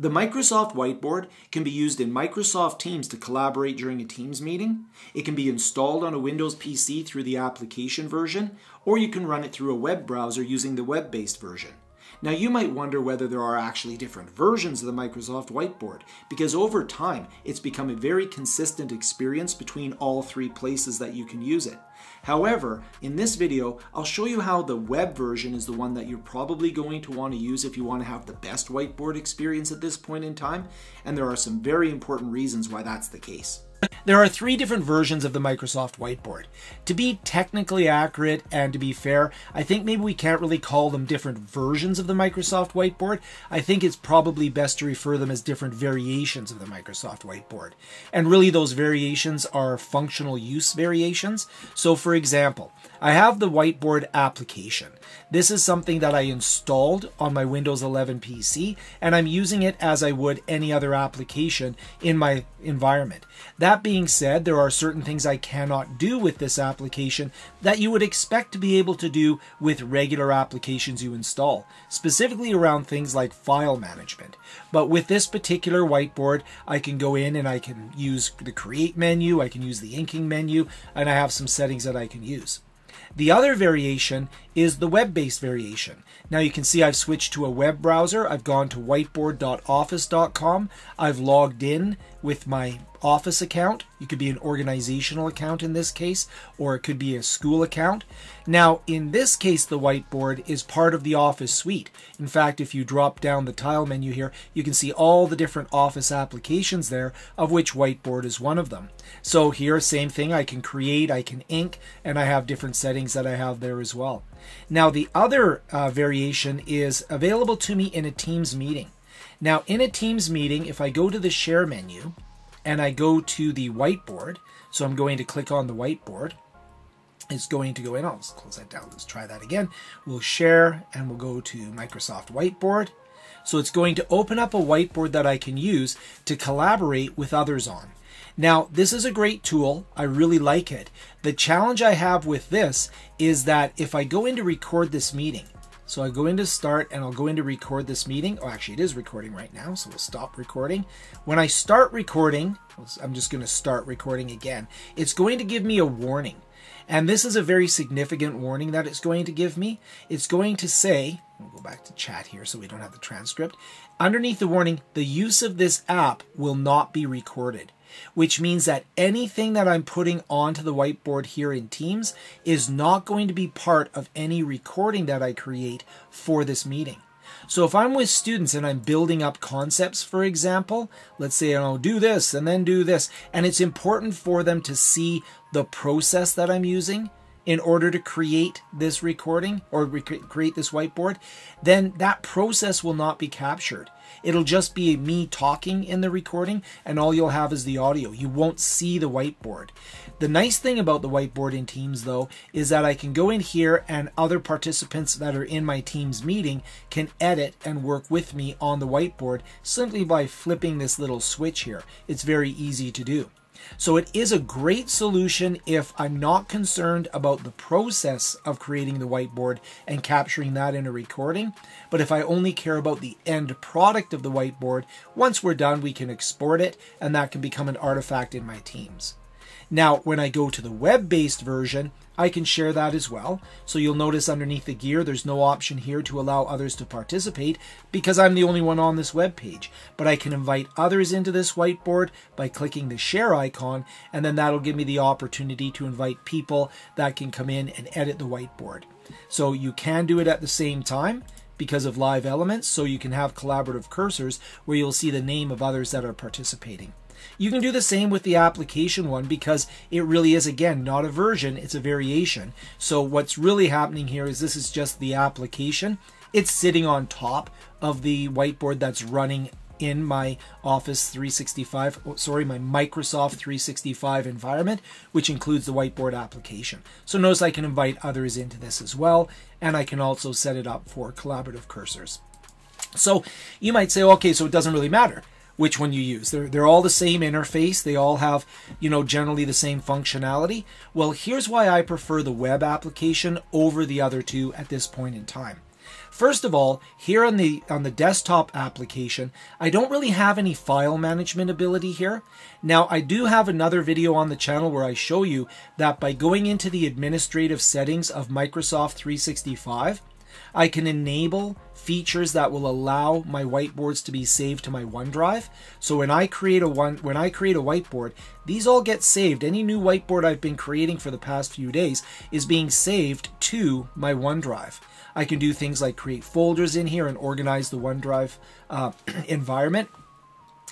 The Microsoft Whiteboard can be used in Microsoft Teams to collaborate during a Teams meeting. It can be installed on a Windows PC through the application version, or you can run it through a web browser using the web-based version. Now you might wonder whether there are actually different versions of the Microsoft Whiteboard, because over time it's become a very consistent experience between all three places that you can use it. However, in this video, I'll show you how the web version is the one that you're probably going to want to use if you want to have the best whiteboard experience at this point in time, and there are some very important reasons why that's the case. There are three different versions of the Microsoft Whiteboard. To be technically accurate and to be fair, I think maybe we can't really call them different versions of the Microsoft Whiteboard. I think it's probably best to refer them as different variations of the Microsoft Whiteboard. And really those variations are functional use variations. So for example, I have the whiteboard application. This is something that I installed on my Windows 11 PC, and I'm using it as I would any other application in my environment. That being said, there are certain things I cannot do with this application that you would expect to be able to do with regular applications you install, specifically around things like file management. But with this particular whiteboard, I can go in and I can use the Create menu, I can use the inking menu, and I have some settings that I can use. The other variation is the web-based variation. Now you can see I've switched to a web browser. I've gone to whiteboard.office.com. I've logged in with my office account. You could be an organizational account in this case, or it could be a school account. Now, in this case, the whiteboard is part of the Office suite. In fact, if you drop down the tile menu here, you can see all the different Office applications there, of which whiteboard is one of them. So here, same thing, I can create, I can ink, and I have different settings that I have there as well. Now, the other uh, variation is available to me in a Teams meeting. Now, in a Teams meeting, if I go to the Share menu, and I go to the whiteboard, so I'm going to click on the whiteboard, it's going to go in. I'll close that down. Let's try that again. We'll share and we'll go to Microsoft Whiteboard. So it's going to open up a whiteboard that I can use to collaborate with others on. Now, this is a great tool. I really like it. The challenge I have with this is that if I go in to record this meeting, so I go into start and I'll go into record this meeting. Oh, actually it is recording right now. So we'll stop recording. When I start recording, I'm just going to start recording again. It's going to give me a warning. And this is a very significant warning that it's going to give me. It's going to say, we'll go back to chat here so we don't have the transcript. Underneath the warning, the use of this app will not be recorded which means that anything that I'm putting onto the whiteboard here in Teams is not going to be part of any recording that I create for this meeting. So if I'm with students and I'm building up concepts, for example, let's say I'll do this and then do this, and it's important for them to see the process that I'm using in order to create this recording or create this whiteboard, then that process will not be captured. It'll just be me talking in the recording, and all you'll have is the audio. You won't see the whiteboard. The nice thing about the whiteboard in Teams, though, is that I can go in here and other participants that are in my Teams meeting can edit and work with me on the whiteboard simply by flipping this little switch here. It's very easy to do. So it is a great solution if I'm not concerned about the process of creating the whiteboard and capturing that in a recording. But if I only care about the end product of the whiteboard, once we're done, we can export it and that can become an artifact in my Teams. Now, when I go to the web-based version, I can share that as well. So you'll notice underneath the gear, there's no option here to allow others to participate because I'm the only one on this web page. But I can invite others into this whiteboard by clicking the share icon, and then that'll give me the opportunity to invite people that can come in and edit the whiteboard. So you can do it at the same time because of live elements, so you can have collaborative cursors where you'll see the name of others that are participating. You can do the same with the application one because it really is, again, not a version, it's a variation. So what's really happening here is this is just the application. It's sitting on top of the whiteboard that's running in my Office 365, sorry, my Microsoft 365 environment, which includes the whiteboard application. So notice I can invite others into this as well, and I can also set it up for collaborative cursors. So you might say, okay, so it doesn't really matter which one you use. They're, they're all the same interface. They all have, you know, generally the same functionality. Well, here's why I prefer the web application over the other two at this point in time. First of all, here on the on the desktop application, I don't really have any file management ability here. Now, I do have another video on the channel where I show you that by going into the administrative settings of Microsoft 365, I can enable features that will allow my whiteboards to be saved to my OneDrive. So when I create a one when I create a whiteboard, these all get saved. Any new whiteboard I've been creating for the past few days is being saved to my OneDrive. I can do things like create folders in here and organize the OneDrive uh, environment.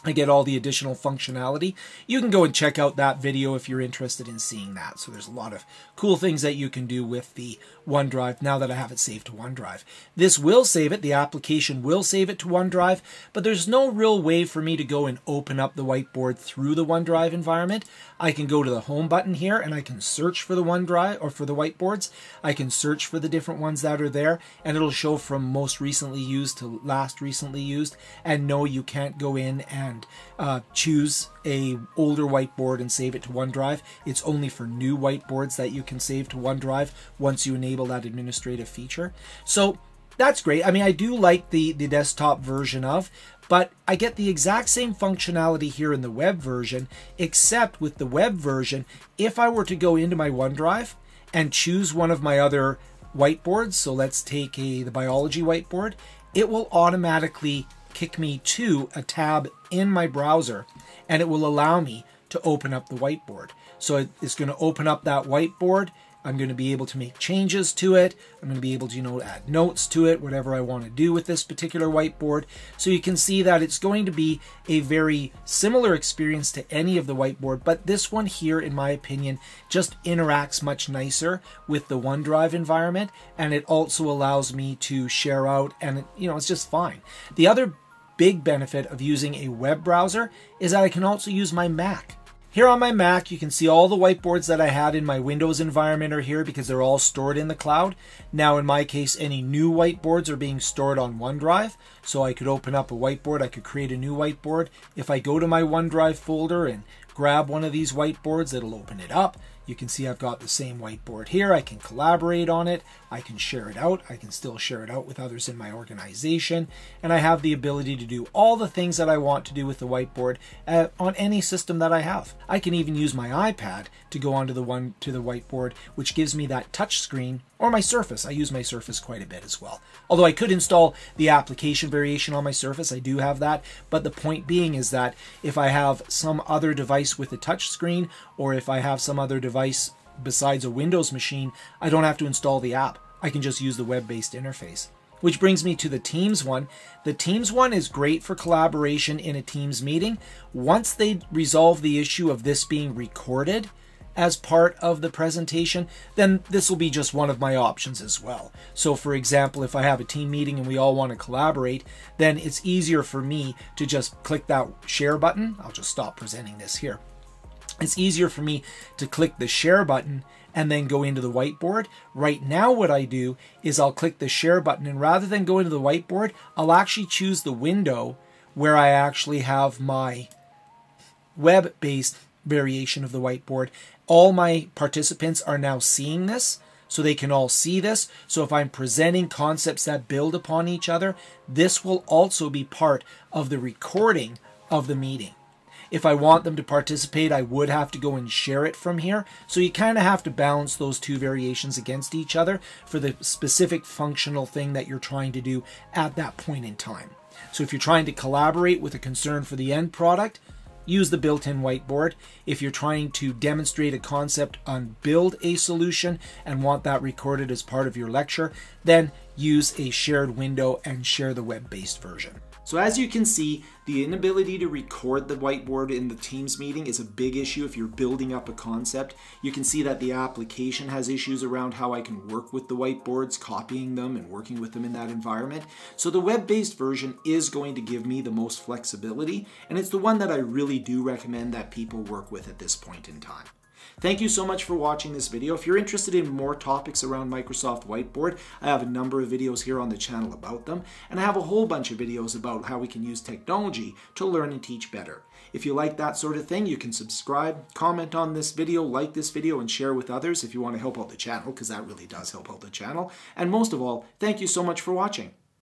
I get all the additional functionality. You can go and check out that video if you're interested in seeing that. So there's a lot of cool things that you can do with the OneDrive now that I have it saved to OneDrive. This will save it, the application will save it to OneDrive, but there's no real way for me to go and open up the whiteboard through the OneDrive environment. I can go to the home button here and I can search for the OneDrive or for the whiteboards. I can search for the different ones that are there and it'll show from most recently used to last recently used. And no, you can't go in and uh, choose a older whiteboard and save it to OneDrive. It's only for new whiteboards that you can save to OneDrive once you enable that administrative feature. So that's great. I mean, I do like the, the desktop version of, but I get the exact same functionality here in the web version, except with the web version, if I were to go into my OneDrive and choose one of my other whiteboards, so let's take a the biology whiteboard, it will automatically kick me to a tab in my browser and it will allow me to open up the whiteboard. So it's going to open up that whiteboard I'm going to be able to make changes to it. I'm going to be able to, you know, add notes to it, whatever I want to do with this particular whiteboard. So you can see that it's going to be a very similar experience to any of the whiteboard, but this one here, in my opinion, just interacts much nicer with the OneDrive environment, and it also allows me to share out, and, it, you know, it's just fine. The other big benefit of using a web browser is that I can also use my Mac. Here on my Mac, you can see all the whiteboards that I had in my Windows environment are here because they're all stored in the cloud. Now, in my case, any new whiteboards are being stored on OneDrive. So I could open up a whiteboard, I could create a new whiteboard. If I go to my OneDrive folder and grab one of these whiteboards, it'll open it up. You can see I've got the same whiteboard here. I can collaborate on it. I can share it out. I can still share it out with others in my organization. And I have the ability to do all the things that I want to do with the whiteboard uh, on any system that I have. I can even use my iPad to go onto the one to the whiteboard, which gives me that touch screen or my Surface. I use my Surface quite a bit as well. Although I could install the application variation on my Surface, I do have that. But the point being is that if I have some other device with a touch screen, or if I have some other device besides a Windows machine, I don't have to install the app. I can just use the web-based interface. Which brings me to the Teams one. The Teams one is great for collaboration in a Teams meeting. Once they resolve the issue of this being recorded, as part of the presentation, then this will be just one of my options as well. So for example, if I have a team meeting and we all want to collaborate, then it's easier for me to just click that share button. I'll just stop presenting this here. It's easier for me to click the share button and then go into the whiteboard. Right now what I do is I'll click the share button and rather than go into the whiteboard, I'll actually choose the window where I actually have my web-based variation of the whiteboard. All my participants are now seeing this, so they can all see this. So if I'm presenting concepts that build upon each other, this will also be part of the recording of the meeting. If I want them to participate, I would have to go and share it from here. So you kind of have to balance those two variations against each other for the specific functional thing that you're trying to do at that point in time. So if you're trying to collaborate with a concern for the end product, use the built-in whiteboard. If you're trying to demonstrate a concept on build a solution and want that recorded as part of your lecture, then use a shared window and share the web-based version. So as you can see, the inability to record the whiteboard in the Teams meeting is a big issue if you're building up a concept. You can see that the application has issues around how I can work with the whiteboards, copying them and working with them in that environment. So the web-based version is going to give me the most flexibility, and it's the one that I really do recommend that people work with at this point in time. Thank you so much for watching this video. If you're interested in more topics around Microsoft Whiteboard, I have a number of videos here on the channel about them, and I have a whole bunch of videos about how we can use technology to learn and teach better. If you like that sort of thing, you can subscribe, comment on this video, like this video, and share with others if you want to help out the channel, because that really does help out the channel. And most of all, thank you so much for watching.